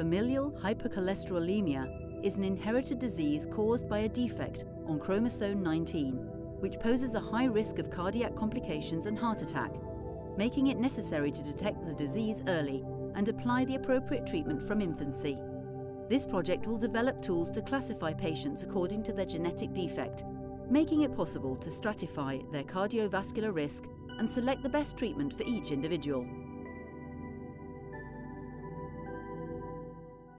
Familial hypercholesterolemia is an inherited disease caused by a defect on chromosome 19, which poses a high risk of cardiac complications and heart attack, making it necessary to detect the disease early and apply the appropriate treatment from infancy. This project will develop tools to classify patients according to their genetic defect, making it possible to stratify their cardiovascular risk and select the best treatment for each individual.